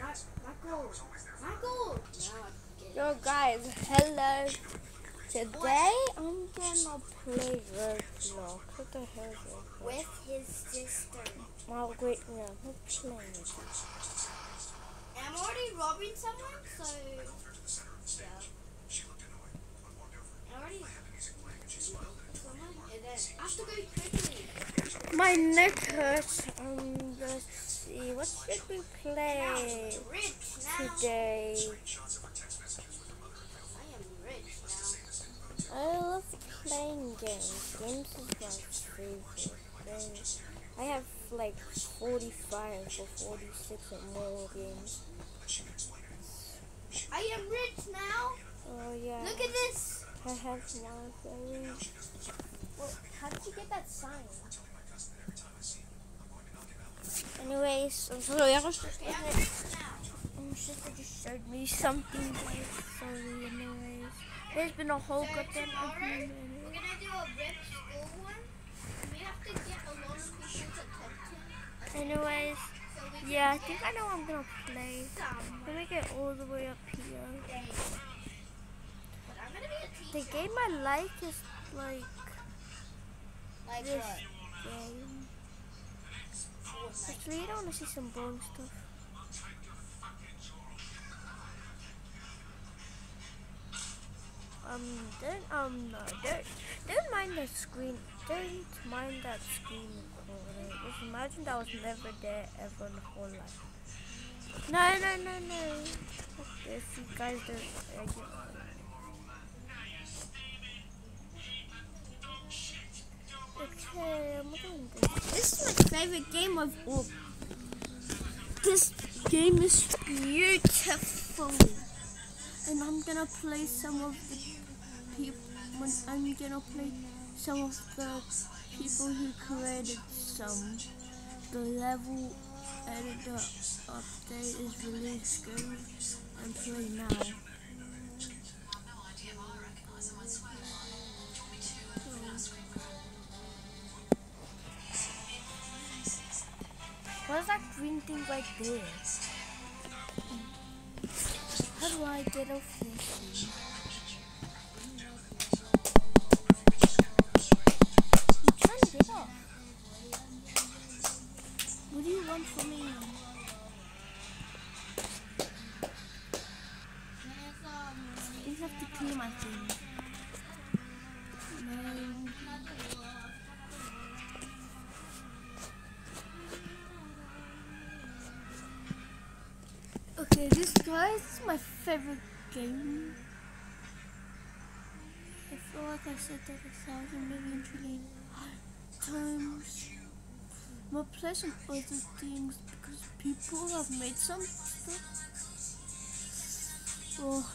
Michael. Michael. No, Yo guys, hello. Today I'm gonna play Roblox. What the hell is it? With his sister. Oh wait, no, I'm playing it. I'm already robbing someone, so yeah. I already someone, and then I have to go quickly. My neck hurts. Um, let's see. What should we play today? I am rich now. I love playing games. Games is my favorite thing. I have like 45 or 46 or more games. I am rich now. Oh yeah. Look at this. I have very Well, how did you get that sign? Anyways, I'm sorry. I was Okay, I'm rich. My sister just showed me something. Sorry. Anyways, there's been a whole So goddamn tomorrow, we're gonna do a rip school one. We have to get a lot of people to talk to. Anyways, So yeah, I think I know what I'm gonna play. Let me get all the way up here. things. But I'm gonna be a The game I like is like Like this what? game. Actually, I don't want to see some boring stuff. Um, don't um no, don't don't mind the screen. Don't mind that screen recording. Just imagine that was never there ever in the whole life. No, no, no, no. This, you guys don't. Favorite game of all. This game is beautiful, and I'm gonna play some of the people. I'm gonna play some of the people who created some. The level editor update is released. Go and play now. What's that green thing right there? How do I get off this off. What do you want from me? You have to clear my thing. Okay, this guys is my favorite game. I feel like I said that a thousand million trillion times. More pleasant other things because people have made some stuff. Oh.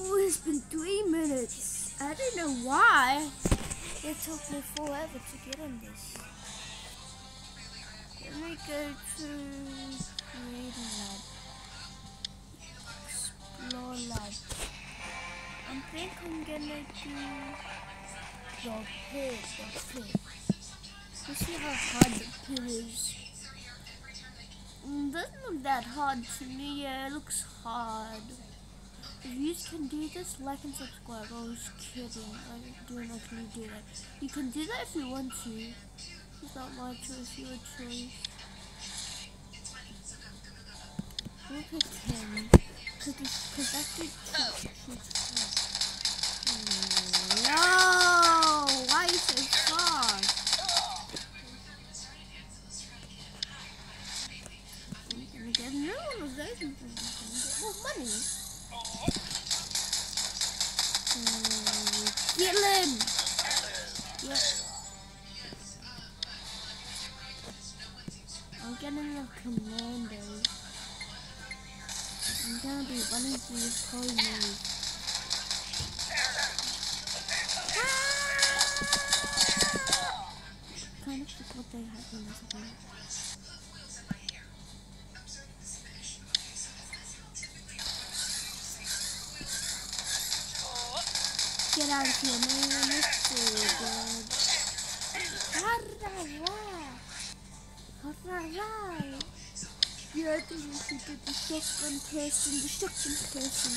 Oh, it's been three minutes. I don't know why. It took me forever to get on this. Let me go to Reading Lab. Explore Lab. I think I'm gonna do the pit, the pit. You see how hard the pit is? Mm, doesn't look that hard to me. Yeah, it looks hard. If you can do this, like and subscribe. I was kidding. I didn't actually do that. You can do that if you want to. It's not my choice, your choice. We'll pick him. Cause, cause that's the No! Why you so fast? Get another one of those and get more money. Kill him! Yep. Commando. I'm gonna be running through this whole. Kind of forgot they one as well. Get out of here, man. It's so good. Rah, rah, rah. Right. Yeah, I think we should get the shotgun person. The shotgun person.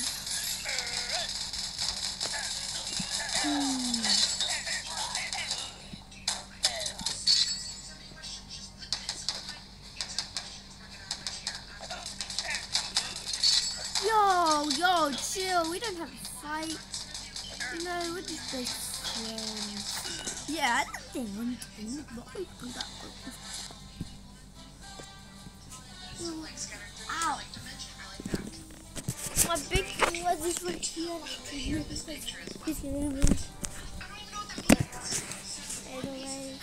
Yo, yo, chill. We don't have to fight. No, we're just best friends. Yeah, I don't think anything like that. Was right here. He's gonna move. Anyway.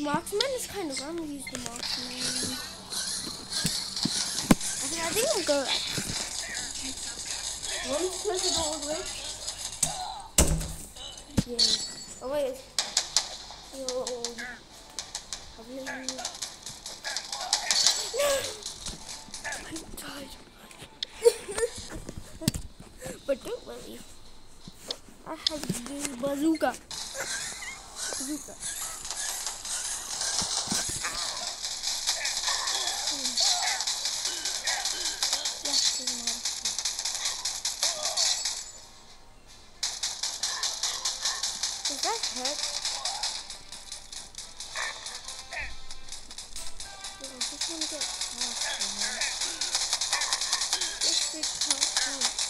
Marksman is kind of, I'm gonna use the marksman. I think, I think I'll go Want me to close all the way? Yeah. Oh wait. Yo. I'm leaving. No! I'm tired. But don't worry. I have the bazooka. Bazooka. Doesn't matter. Does that? Yeah, I just want to get past him. This big can't jump.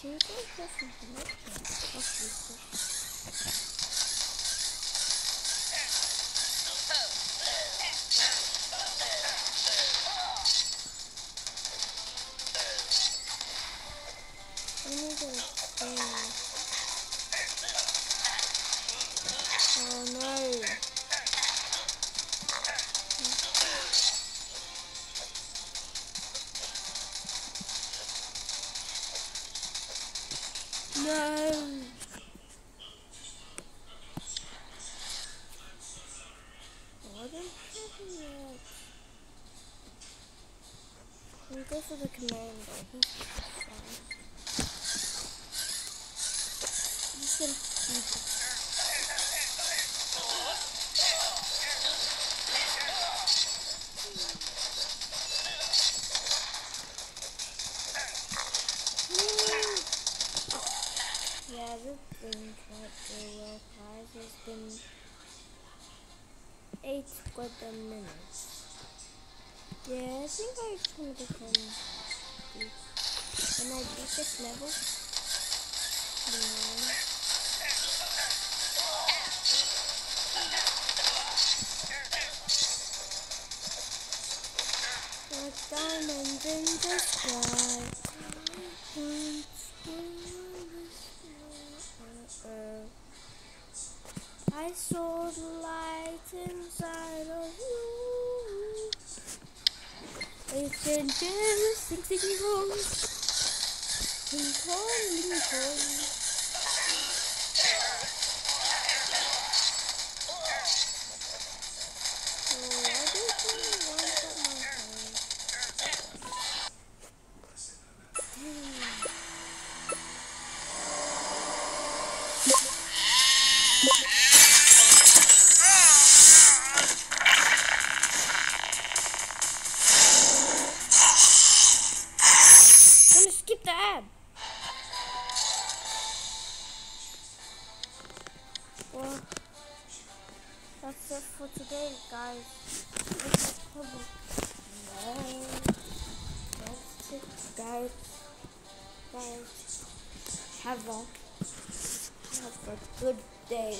Щенка сейчас убьет. No. Wasn't having. We'll go for the commander. He's fine. Just gonna well. It's been eight good minutes. Yeah, I think I to become deep. When I beat this level, no. Diamonds in the sky. Saw the light inside of you. It's in sing home. Lincoln, Lincoln. So Well, that's it for today, guys. This that's it, guys. Guys, have a have a good day.